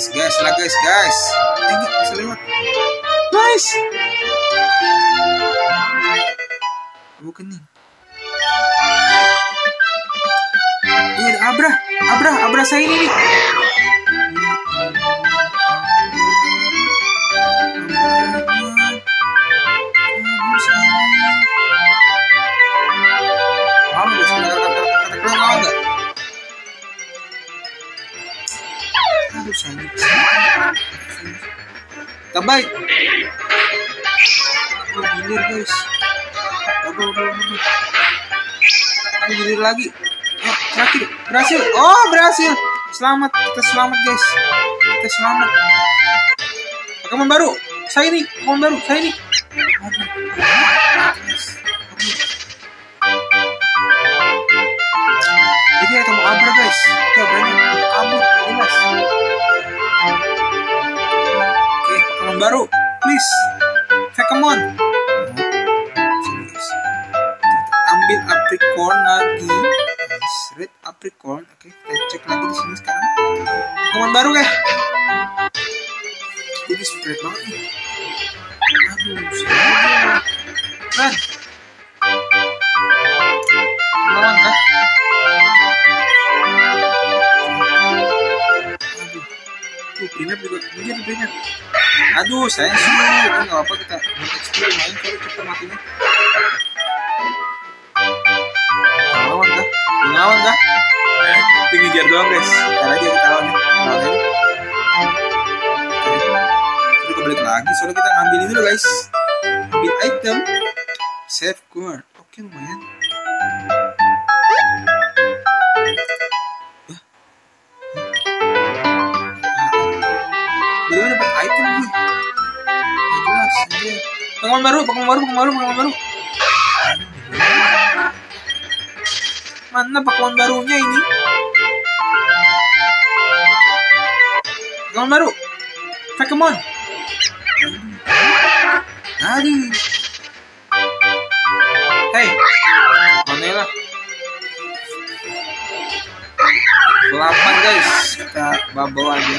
guys guys lah guys guys. Eh enggak bisa lewat. Guys! Bukan nih ini ada Abra Abra Abra saya ini nih sayang. Tambay. Oh, gilir guys. Gilir lagi. Ya, terakhir. Berhasil. Oh, berhasil. Selamat. Kita selamat guys. Kita selamat. Pokemon baru. Saya ini. Pokemon baru. Saya ini. Aduh. Ambil apricorn lagi. Red apricorn. Oke, kita cek lagi di sini sekarang. Pokemon baru ya. Ini spread banget nih. Aduh. Run. Melawan kah? Aduh. Tuh, primer juga. Primer. Aduh, sayang sih. Nggak apa kita lumayan kali cepet matinya. Lawan kah? Eh, tinggi jar doang guys. Ntar aja kita lawan ya. Lawan. Oke. Kita kebalik lagi. Soalnya kita ngambil ini dulu guys. Ambil item. Safeguard. Oke lumayan. Belum dapat item gue. Jelas. anjir. Baru, pengumuman baru, pengumuman baru, pengumuman baru. Mana Pokemon barunya ini? Pokemon baru. Pokemon. Aduh. Hey. Mana lah? Guys. Kita bubble aja.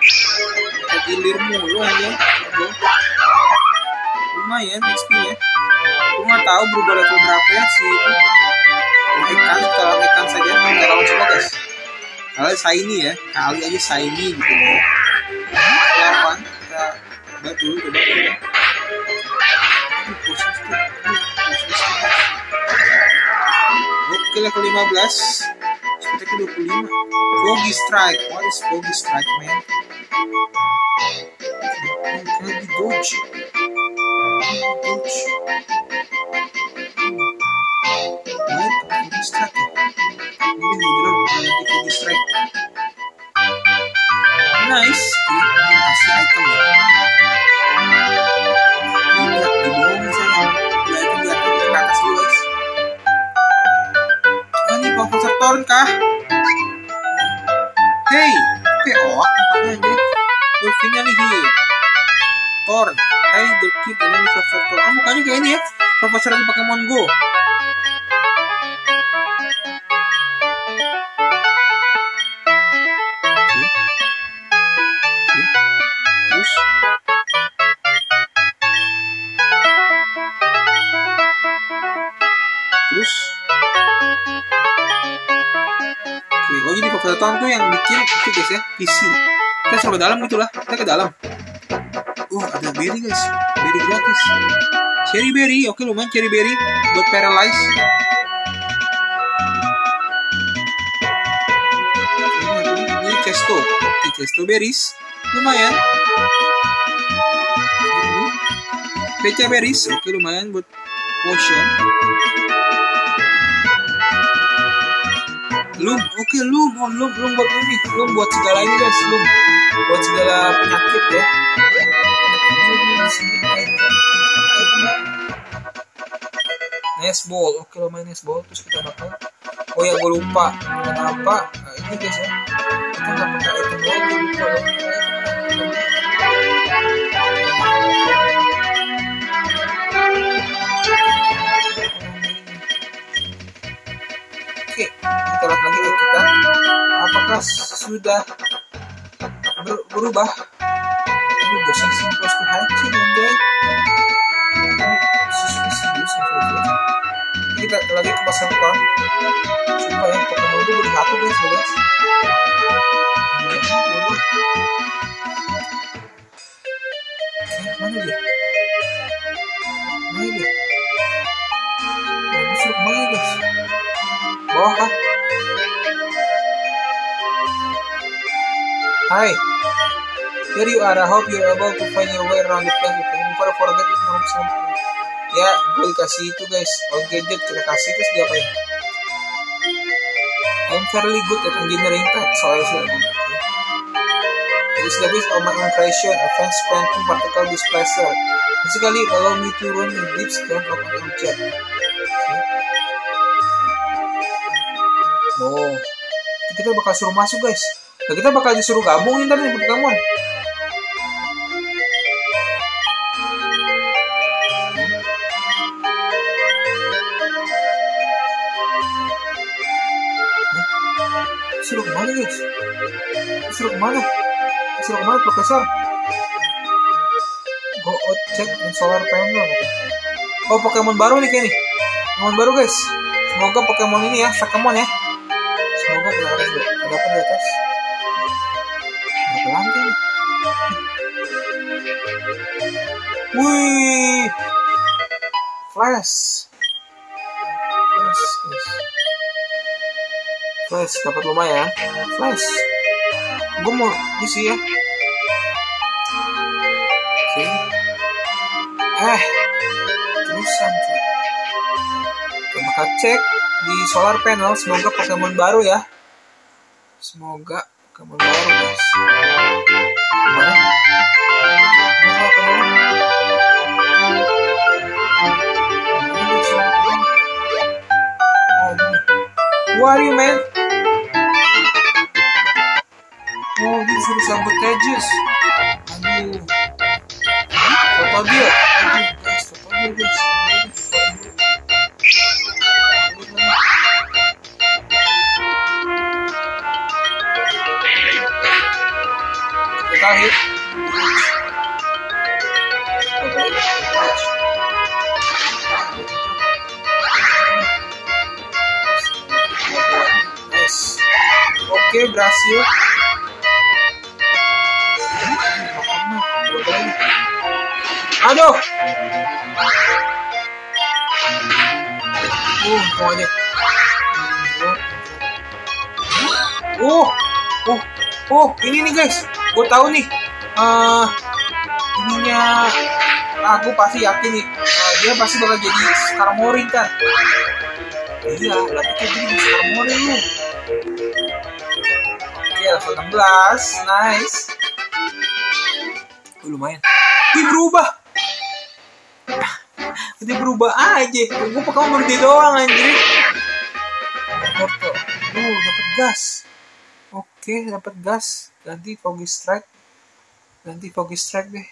Kita gilir mulu aja. Lumayan XP ya. Gue nggak tahu berubah level berapa ya sih. Ikan lawan ikan saja kita lawan semua guys. Kali saya ini ya, kali aja saya ini gitu loh. Delapan kita coba dulu coba dulu. Oke level 15 Seperti ke 25 Foggy Strike What is Foggy Strike man? Profesor di Pokemon Go. Oh Tom tuh yang bikin itu guys ya, PC. Kita ke dalam gitu lah, kita ke dalam. Wah, ada berry guys, berry gratis. Cherry berry, oke lumayan cherry berry. Buat paralyze. Ini cesto, oke cesto berries, lumayan. Pecha berries, oke lumayan buat potion. Lum, oke lum, oh lum, lum buat ini, lum buat segala ini guys, lum buat segala penyakit ya. Nesball, oke lumayan nesball, terus kita bakal Oh ya gue lupa, ada apa? Nah, ini guys ya, kita nggak pakai item lagi, lupa loh. Oke, kita lihat lagi ya kita. Apakah sudah berubah? Aduh dosen sing close to hachi suspicious kita lagi ke pasar depan sumpah ya Pokemon itu baru satu guys guys. Mana dia? Mana dia? Bagus lu ke mana guys? Bawah kah Hi Here you are, I hope you're able to find your way around the place. Okay, before I forget it, mau something. Ya, gue dikasih itu guys. All gadget kita kasih terus dia apa ya? I'm fairly good at engineering tech, so I should okay. It is the base of my own creation, a fast quantum particle displacer. Basically, allow me to run a deep scan of an object. Okay. Oh, kita bakal suruh masuk guys. Nah, kita bakal disuruh gabungin tapi. Disuruh ke mana guys? Disuruh ke mana? Disuruh ke mana profesor? Go out check and solar panel. Oh Pokemon baru nih kayak nih. Pokemon baru guys. Semoga Pokemon ini ya, Pokemon ya. Semoga di atas ada apa di atas? Ada lantai. Wih, flash, Flash dapat lumayan. Flash. Gue mau isi ya. Oke. Eh, terusan. Kita cek di solar panel. Semoga Pokemon baru ya. Semoga Pokemon baru guys. Mana? Mana Pokemon? Mana guys? Oh, ini. Who are you, man? Dia suruh sambut cages. Aduh. Foto dia. Tahu nih. Eh, ininya aku pasti yakin nih. eh, dia pasti bakal jadi Skarmory kan. Iya, lagi kayak gini Skarmory lu. Oke, level 16. Nice. Oh, lumayan. Ih, berubah. Udah berubah aja. Gue pakai baru dia doang anjir. Porto. Uh, dapat gas. Oke, dapat gas. Ganti Foggy Strike. Ganti Foggy Strike deh.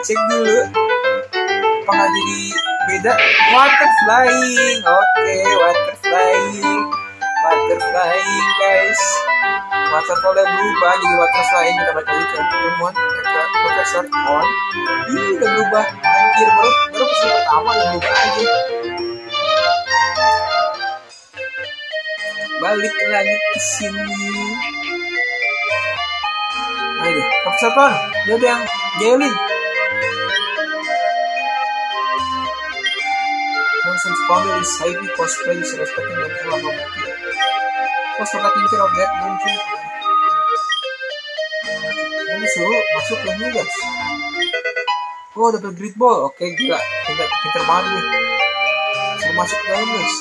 Cek dulu. Apakah jadi beda? Water flying. Oke, water flying. Water flying, guys. Waterfallnya berubah jadi water flying. Kita balik lagi ke pertemuan ke Profesor On. Ini udah berubah. Anjir, baru baru episode pertama udah berubah aja. Balik lagi ke sini. Ayo deh, Profesor On. Dia ada yang jailin. Nonsense family is highly cosplay disrespecting natural property. Was taking care of that, don't you? Ini suruh masuk ke ini guys. Oh, dapat grid ball. Oke, gila. Pinter, pinter banget nih. Suruh masuk ke dalam guys.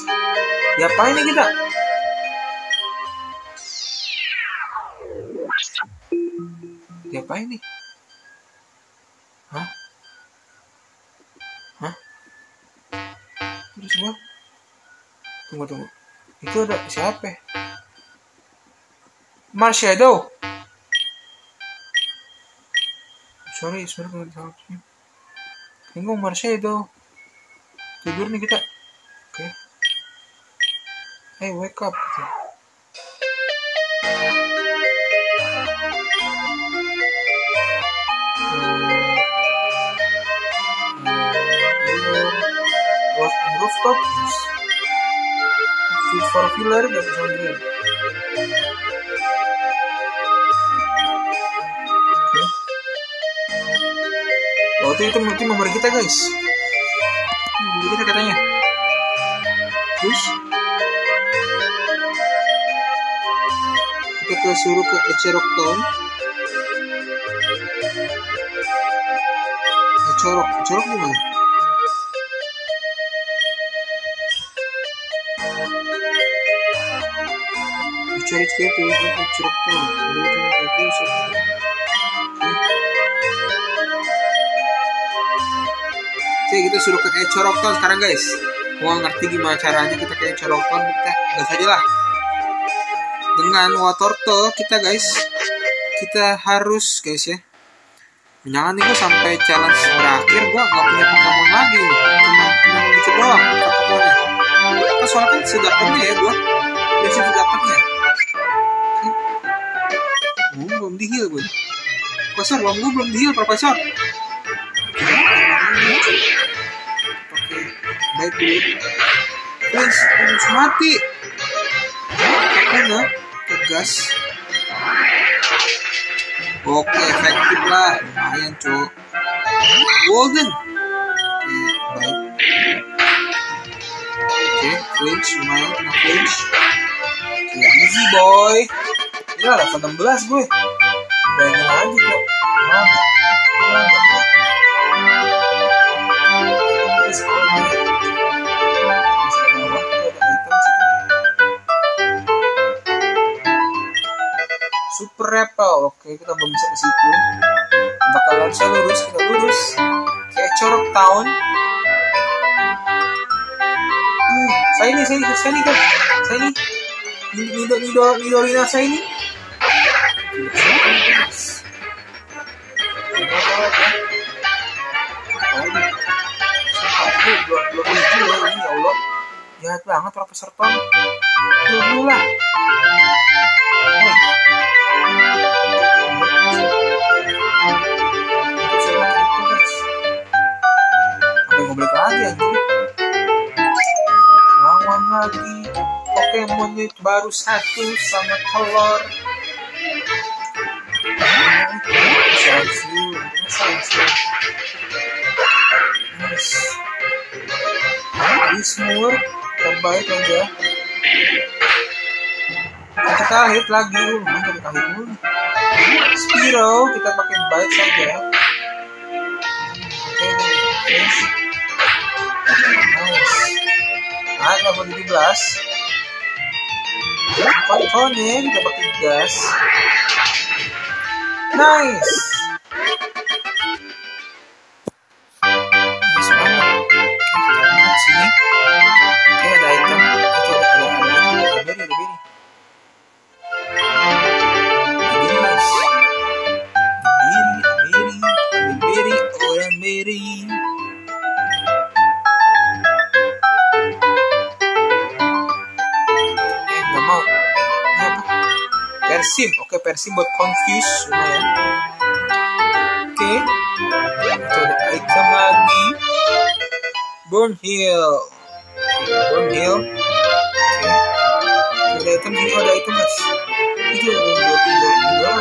Diapain nih kita? Diapain nih? Hah? Hah? Terus gua? Tunggu, tunggu. Itu ada siapa? ya? Marshadow. Sorry sorry kalau disalahin Minggu Marsedo tidur nih kita. Oke. Okay. hey wake up on rooftop. Fit for filler that is oh itu tim member kita guys ini kita katanya terus kita ke suruh ke Ecerok Town Ecorok Ecorok gimana Ecorok itu Ecerok Town itu itu Oke, kita suruh ke Ecorokton sekarang guys. Mau ngerti gimana caranya kita ke Ecorokton, kita gas aja lah. Dengan Waterto kita guys, kita harus guys ya. Jangan nih gue sampai challenge berakhir gue nggak punya Pokemon lagi nih. Cuma dikit doang Pokemonnya. Nah, soalnya kan sedapatnya ya gue. Biasa sedapatnya. Oh, belum di heal gue. Profesor, belum gue belum di heal, Profesor. Baik dulu. Guys, harus mati. Karena tegas. Oke, efektif lah. Lumayan, cok. Golden. Oke, baik. Oke, flinch. Lumayan, kena flinch. Oke, easy boy. Ini lah, level 16 gue. Bayangin aja, cok. Mana? Oke, kita belum bisa ke situ. Bakal harusnya lurus, kita lurus. Kayak corok tahun. Hmm, saya ini, saya ini, saya ini. Saya ini. Nido, nido, nido, nido, saya ini. ini ya Allah jahat banget Profesor Tom dulu lah Ngobrol lagi anjir. Lawan lagi Pokemon itu baru satu sama telur. Science. Nice. Ismur, terbaik aja. Kita hit lagi, kita hit dulu. Spiro, kita pakai baik saja. Level 17. Kontrolnya kita pakai gas. Nice Persim buat confuse. Oke. Itu ada item lagi. Burn Hill. Oke, Burn Hill. Oke. Ada item oh, ada item guys. Itu ada dua dua dua.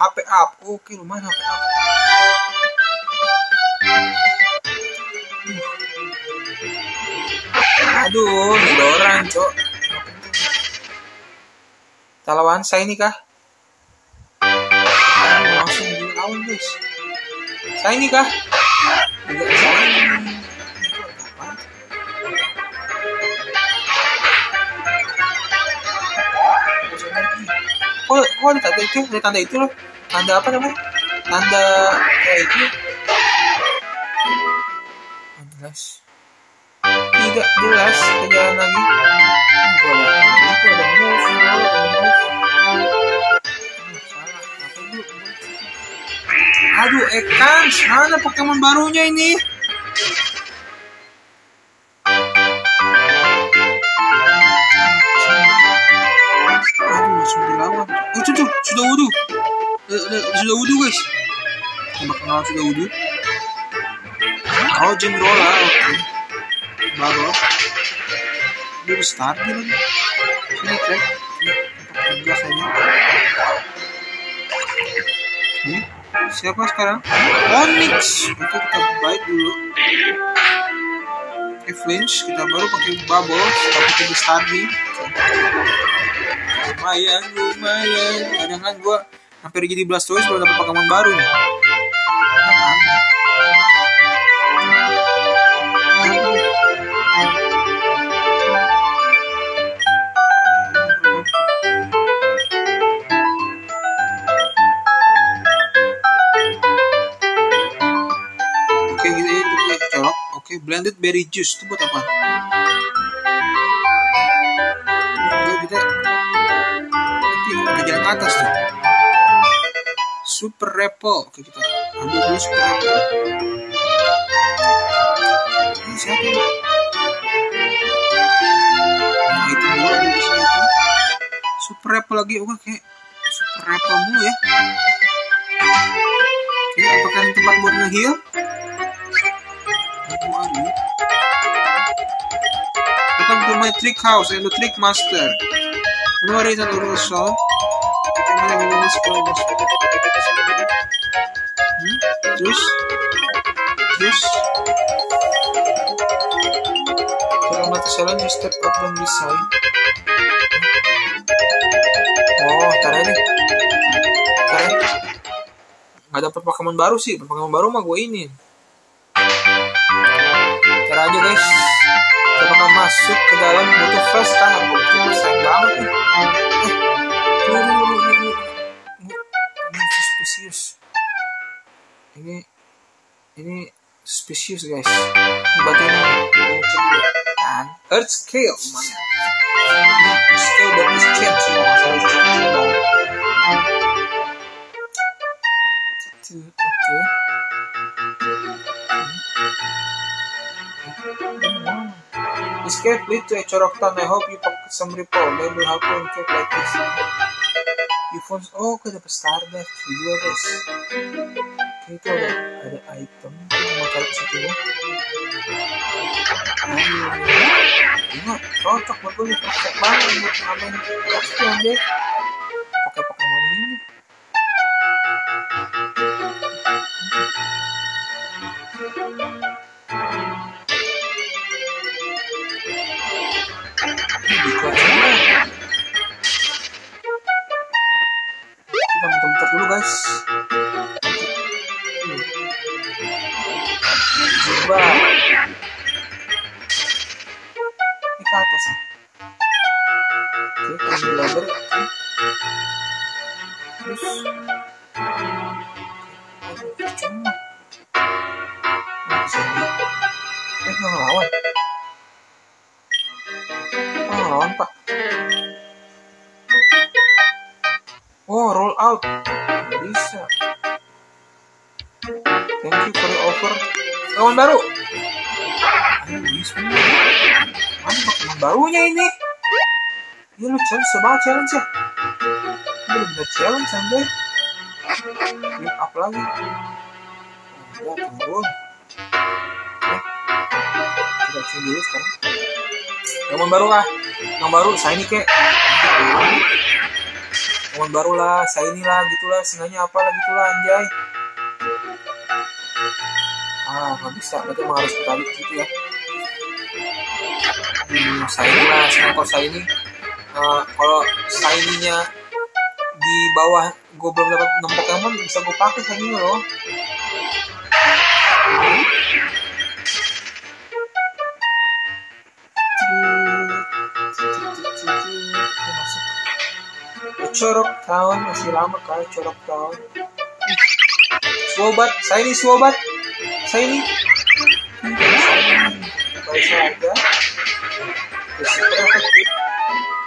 HP up. Oke, lumayan HP up. Aduh, ini orang, cok. Kita lawan saya ini kah? Ah, langsung dilawan guys. Saya ini kah? Tidak saya. Oh, oh tanda itu, ada tanda itu loh. Tanda apa namanya? Tanda kayak itu. Oh, jelas. Tidak jelas ke jalan lagi. Itu Aduh? Aduh, Ekans, mana Pokemon barunya ini? Aduh, langsung. Oh, sudah wudhu. Eh, eh, Sudah wudhu, guys. Tembak kenal sudah wudhu. Oh, Jenggrola, oke. Baru. Dia start lagi. Sini, tempat biasanya. Hmm? Siapa sekarang? Onyx. Itu kita baik dulu. Flinch. Kita baru pakai bubbles. Tapi kita stardi. Lumayan, lumayan. Kadang-kadang gua hampir jadi Blastoise baru dapat Pokemon baru nih. Blended berry juice itu buat apa? Kita kita atas tuh. Super Repo. Oke, kita ambil dulu Super Repo. Ini siapa ini? Nah, itu dulu ada di sini tuh. Super Repo lagi. Oke, kayak Super Repo mulu ya. Oke, apakah ini tempat buat nge-heal? Welcome to my trick house and the trick master. No worries on the so. Hmm? Terus? Terus? Kalau mati salah you step up from this side. Oh, deh. Ntar aja. Nggak dapet Pokemon baru sih. Pokemon baru mah gue ini. Masuk ke dalam butuh flash kan. Butuh sayang banget nih. Eh. Ini suspicious. Ini ini suspicious guys. Batu ini. Kan? Earth scale. Ini scale is change. Ya, masalah is change. dong. Escape lead to a Choroktan. I hope you pocket some report. They will help you in like this. You found... Oh, dapat Stardust juga guys. Oke, itu ada ada item. Itu mau taruh situ ya. Aduh. Ini cocok buat gue nih. cocok banget buat ngamen. Pasti aja. Out. Nggak bisa. Thank you for the offer. Lawan baru. Ini. Mana Pokemon barunya ini? Ya lu challenge, coba challenge ya. Ini bener-bener challenge, anjay. Flip up lagi. Oh, turun. Oke. Kita cek dulu sekarang. Pokemon baru kah? Yang baru, saya ini kek. Pokemon baru lah, saya ini lah, gitulah, singanya apa lah, gitulah, anjay. Ah, nggak bisa, berarti emang harus ke tadi ke situ ya. Hmm, saya ini lah, saya ini, eh, kalau saya ininya di bawah gue belum dapat 6 Pokemon bisa gue pakai saya ini loh. Corok tahun masih lama kali corok tahun. Swobat, saya ini Swobat. Saya ini.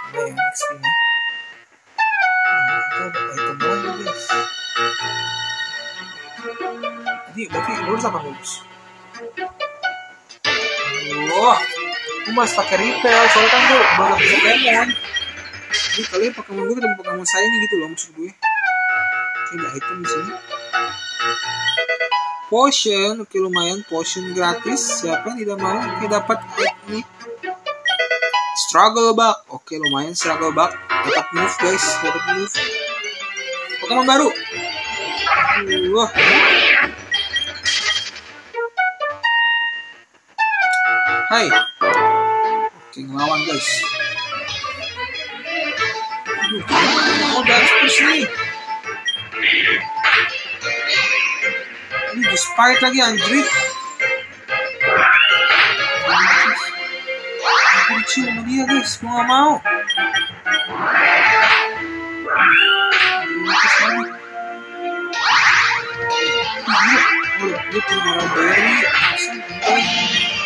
Baik XP-nya. Nah, ada item guys. apa bagus wah gue masih pakai repel soalnya kan gue baru bisa Pokemon ini kalian Pokemon gue ketemu Pokemon saya nih gitu loh maksud gue. Oke ada item di sini. Potion oke lumayan. Potion gratis. Siapa yang tidak mau? Oke dapat ini struggle bug. Oke lumayan struggle bug. Dapat move guys. Dapat move. Pokemon baru. Wah. Hai. Oke ngelawan guys oh dance push nih ini despite lagi anjrit aku dicium sama dia guys gak mau. Oh,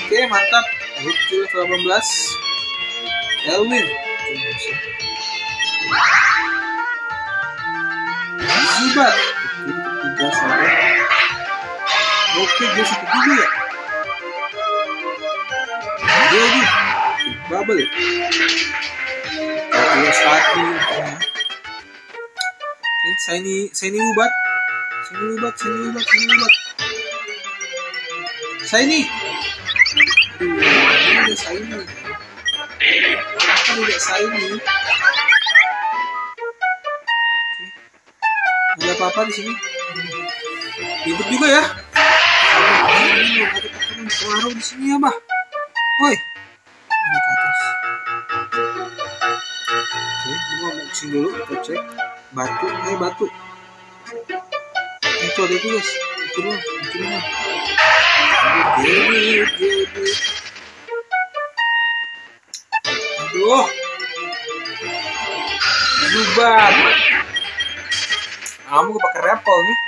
oke. mantap level 18 Elwin. Zubat Oke, tiga saja Oke, dia satu juga ya? Jadi Bubble ya? Satu. Oke, saya ini Saya ini ubat. Saya ini ubat Saya ini ubat Saya ini ubat. Saya ini Aduh, ini ada saya ini Kenapa tidak saya ini apa-apa di sini. Ribet juga ya. Baru di sini ya bah woi. Ke atas. Oke gua mau ke sini dulu kita cek. Batu eh batu. Itu ada itu guys. Itu dulu itu dulu. Aduh. Zubat kamu pakai repel nih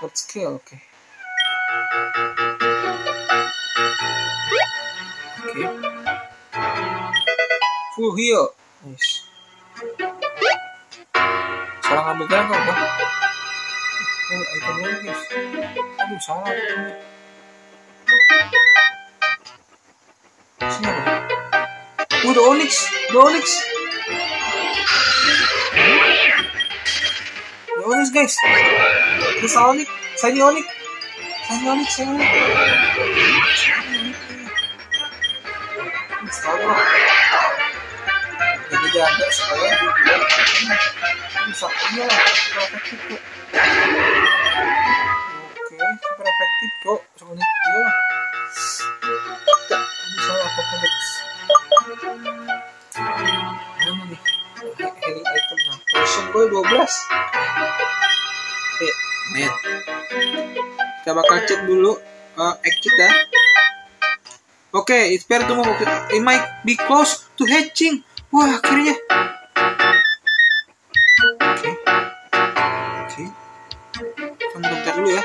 Good skill, oke. Oke. Full heal. Nice. Salah ngambil jalan Bang. Oh, item lagi, guys. Aduh, salah. itemnya. Sini apa? Oh, the Onyx. The Onyx. Saya ini Onyx. Saya ini Onyx. Astaga. Jadi jaga supaya bisa. Oke, super efektif. Sonic iya nih? Gue 12. Main. Kita bakal cek dulu uh, egg kita. Oke, okay, it's fair to move. Okay. It might be close to hatching. Wah, akhirnya. Oke. Oke. Kita bentar dulu ya.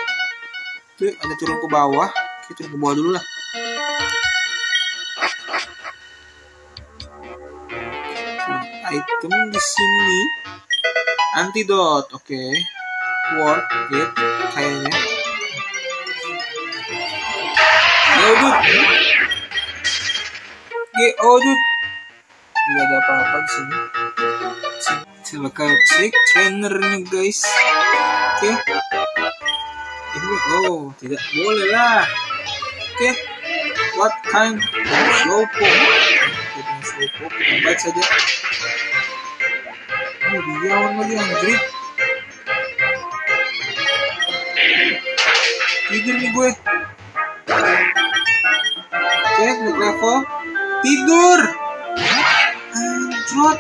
Tuh, ada turun ke bawah. Kita turun ke bawah dulu lah. Item di sini. Antidote, oke. Okay. Worth it, kayaknya. Ya udah. GO dude Gak ada apa-apa di sini. Bakal cek trainernya guys. Oke. Ini oh tidak boleh lah. Oke. What kind of slowpoke? Kita baik saja. Oh, diawan lagi anjrit. Tidur nih gue. Oke, naik level. Tidur. Anjrot.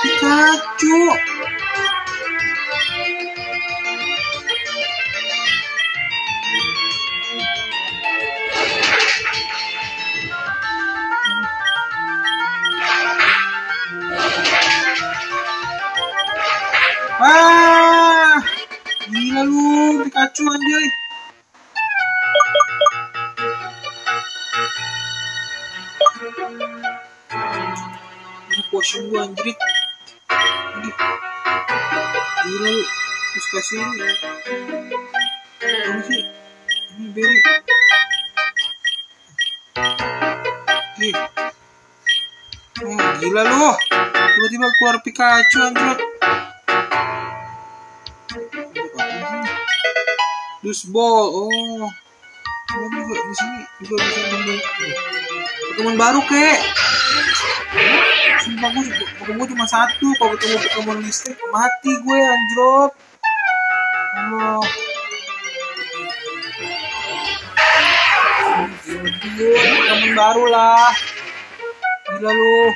Pikachu. Ah, Ini potion gua anjrit. Ini. Gila. Terus kasih ini. Apa sih? ini Berry Ih. Oh, gila lu tiba-tiba keluar Pikachu anjir Dus ball oh Oh, juga di sini juga bisa nemu Pokemon baru kek. Sumpah gue Pokemon cuma satu Kalau ketemu Pokemon listrik Mati gue anjrot Allah Pokemon baru lah. Gila lu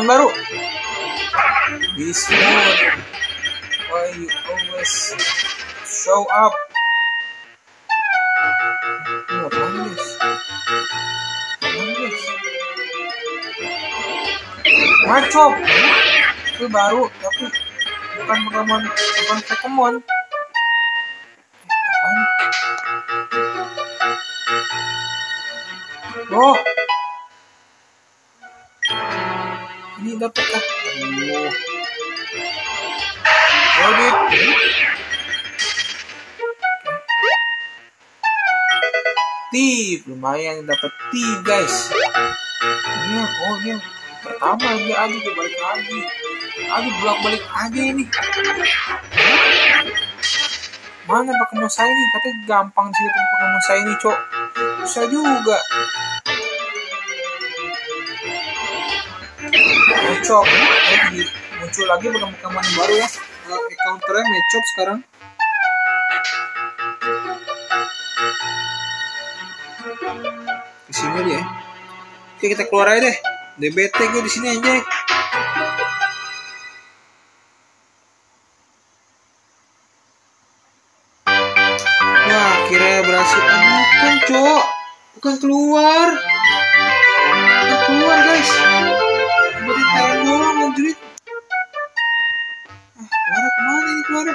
teman baru. This one why you always show up? Macop itu baru tapi bukan Pokemon bukan Pokemon oh ini dapat kah aduh Audit. Tip, lumayan dapat tip guys. Ini oh yang pertama ini aja tuh balik lagi. Aduh bolak balik aja ini. Mana Pokemon saya ini? Katanya gampang sih Pokemon saya ini, cok. Susah juga. Lagi muncul lagi Pokemon baru ya. Uh, counternya Mechop sekarang. Di sini dia. Oke kita keluar aja deh. DBT gue di sini anjay. Wah, akhirnya berhasil. Ah, bukan, Cok. Bukan keluar. Bukan keluar, guys. Berarti tangan. Ah, keluar ke mana ini keluar?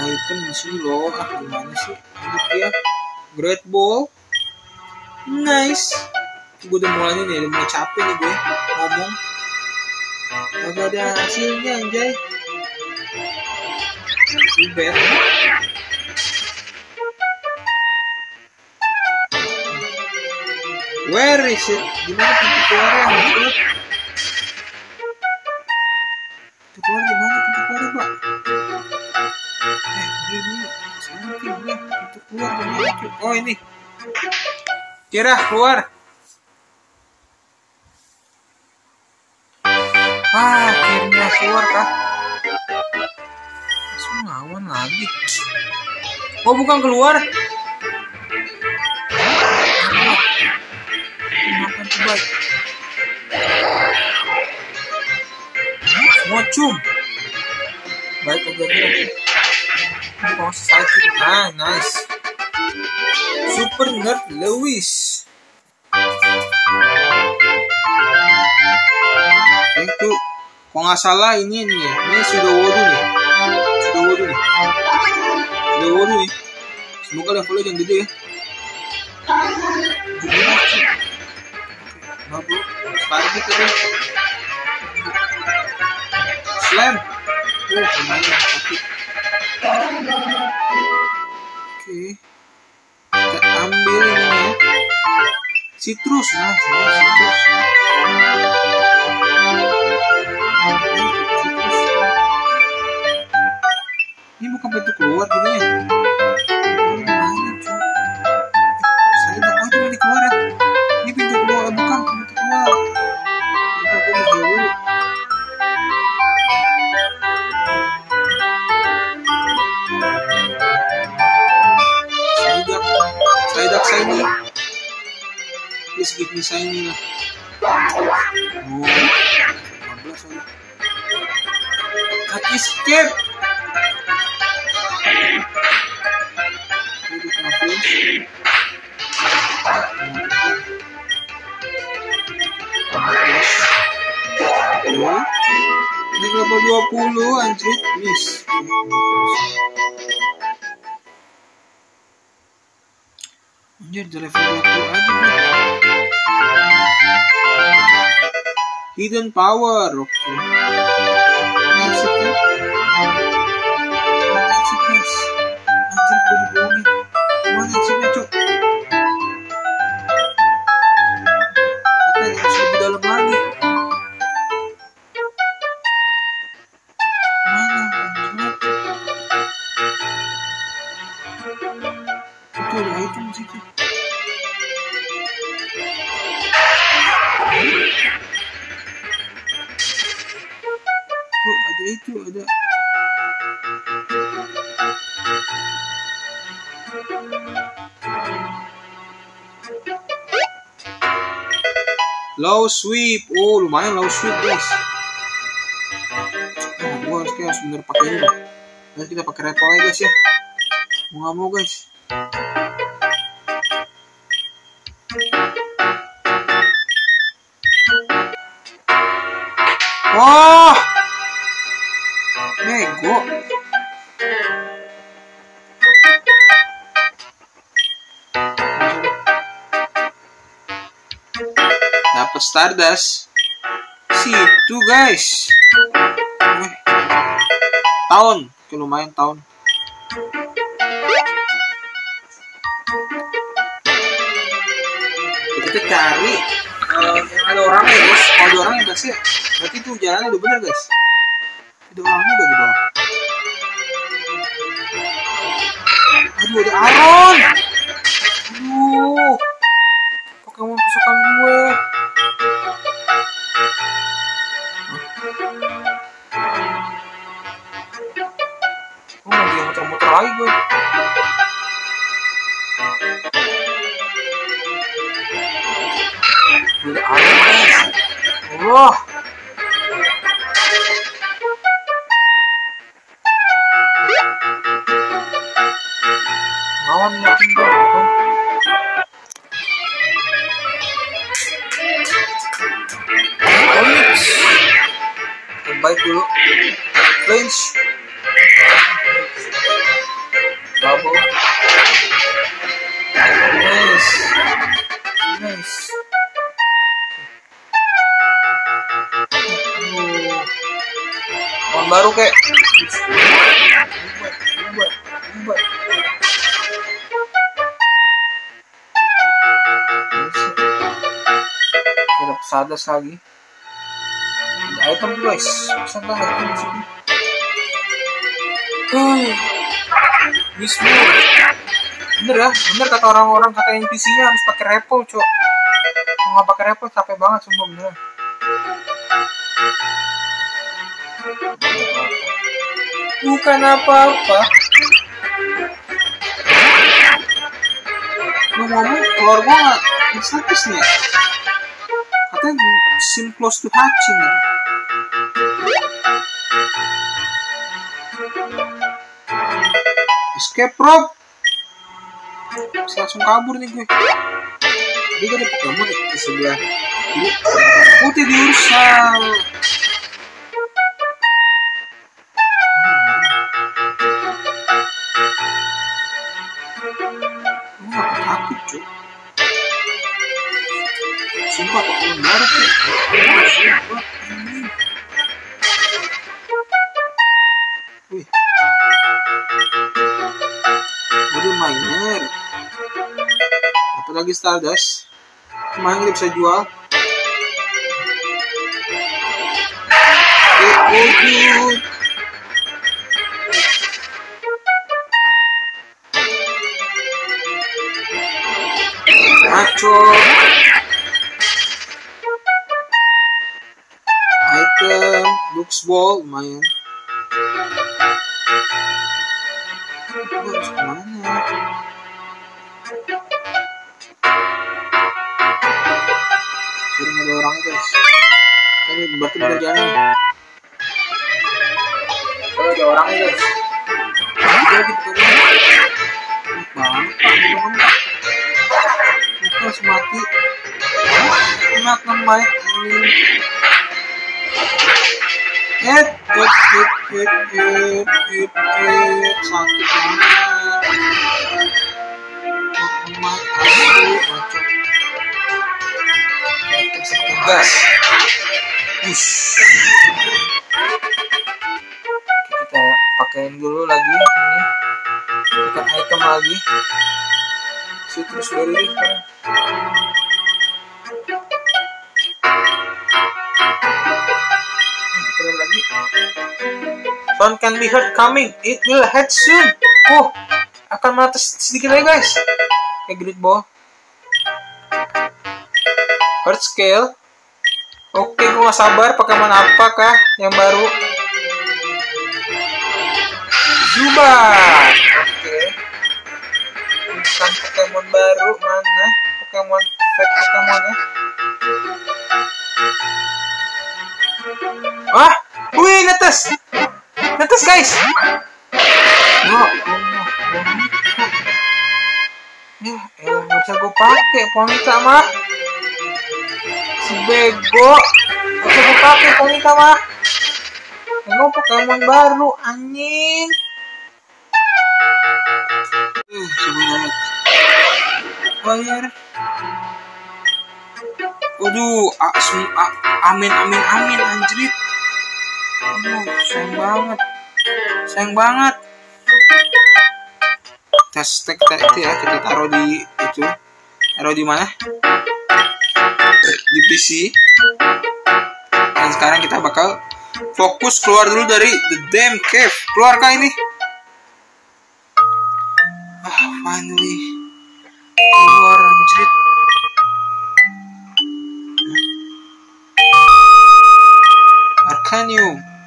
item di sini loh ah gimana sih ya great ball nice gue udah mulai nih udah mulai capek nih gue ngomong. Agak ada hasilnya anjay. Ribet. Where is it? Gimana pintu keluarnya maksud pintu keluar gimana pintu keluarnya pak? Eh ini ya pintu keluar gimana oh ini. Kira keluar ah akhirnya keluar kah? Langsung ngelawan lagi. Oh bukan keluar. Makan coba semua cum baik aja dia Oh, sakit. Ah, nice. Super Nerd Lewis. Kalau nggak salah ini nih, ini sudah wodu nih. Sudah wodu nih. Sudah wodu nih. Semoga levelnya yang gede ya. Nah, bro. Kita deh. Slam. Oh, lumayan. Oke. Oke. Kita ambil ini ya. Citrus. Nah, citrus. Ini bukan pintu keluar gini ya. Ini gimana, cuy? Eh, Saya nggak oh, Ini 20 anjir miss. Anjir di level 20 aja. Hidden power, oke. Exit Tuh ada itu ada. Low sweep, oh lumayan low sweep guys. Nah, gua harus harus bener pakai ini. Harus kita pakai aja guys ya. Mau nggak mau guys. Stardust. Situ guys. Eh, tahun, Oke, lumayan tahun. Kita cari eh, yang ada orangnya ya guys. Kalau ada orangnya berarti berarti itu jalannya udah bener guys. Ada orang juga di bawah. Aduh ada Aaron. Aduh. Mau dia muter-muter lagi gue. Aaron guys. Wah. Lagi. Ada item guys. Nggak item di sini? Huh. Wismu. Bener ya, bener kata orang-orang kata NPC-nya harus pakai repel, cok. Kalau nggak pakai repel capek banget sumpah beneran. Bukan apa-apa. Lu ngomong keluar gua nggak status nih. Katanya sim close to hatching. Escape rope. Bisa langsung kabur nih gue. Dia ada Pokemon di sebelah. Putih di Kemarin kita bisa jual. Item, wall, lumayan. Gue Ada orangnya guys. Ini berarti bener jalan ada orangnya guys. Gitu kan. Enak banget. Itu harus mati. Enak kan baik. Eh, it, it, it, it, it, it, sakit banget. Mak, aduh, bacot. Gas. Wush. Kita pakein dulu lagi ini. Kita item lagi. Citrus sekarang. Kita lagi. Sound can be heard coming. It will head soon. Oh, akan meletus sedikit lagi guys. Kayak grid ball. Heart scale. Oke, gue gak sabar. Pokemon apakah yang baru? Zubat. Oke. Bukan Pokemon baru mana? Pokemon fake Pokemonnya. Ah, wih netes, netes guys. Ya Ponyta. Ya, elah nggak bisa gue pakai Ponyta mah. Bego, gue pakai Ponyta mah. Ini Pokemon baru, anjing. Uh, sebenarnya. Bayar. Waduh, amin amin amin anjrit. Aduh, sayang banget. Sayang banget. Tes tek tek ya kita taruh di itu. Taruh di mana? Di PC. Dan sekarang kita bakal fokus keluar dulu dari the damn cave. Keluarkah ini? Ah, finally. Keluar anjrit. Arcanium.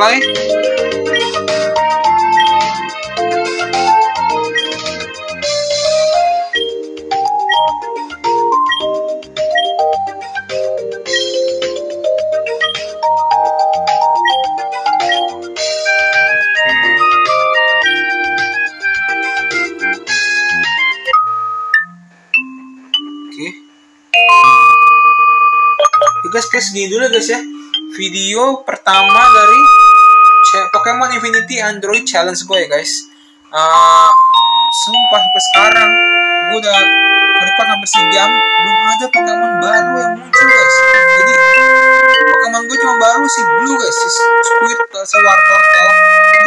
Fly. Guys, guys, gini dulu guys ya. Video pertama dari Pokemon Infinity Android Challenge gue ya guys. Eh, sumpah sampai sekarang gue udah record hampir sejam belum ada Pokemon baru yang muncul guys. Jadi Pokemon gue cuma baru si Blue guys, si Squirtle, si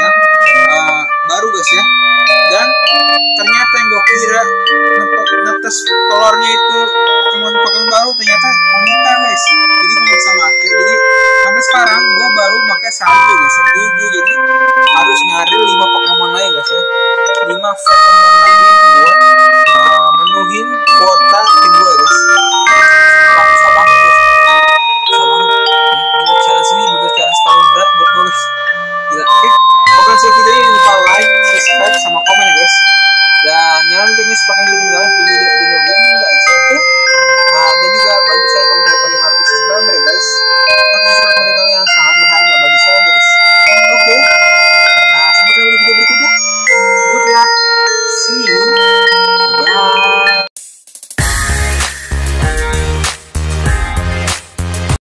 yang eh, baru guys ya. Dan ternyata yang gue kira ngetes telurnya itu Pokemon Pokemon baru ternyata wanita guys. Jadi gue bisa pakai. Jadi sampai sekarang gue baru pakai satu guys. ya. Jadi gue jadi harus nyari 5 Pokemon lagi guys ya. 5 Pokemon lagi buat uh, kuota tim gue guys. Susah banget guys. Gila, challenge ini bener challenge paling berat buat gue guys gila eh bukan selfie video ini lupa like subscribe sama komen ya guys. Dan jangan pengen sepakai link dalam video video video ini guys oke? Nah, dan juga bagi saya untuk mencapai 500 subscriber ya guys. Karena subscriber kalian sangat berharga bagi saya guys. Oke? Nah, sampai jumpa di video berikutnya. Good luck. See you.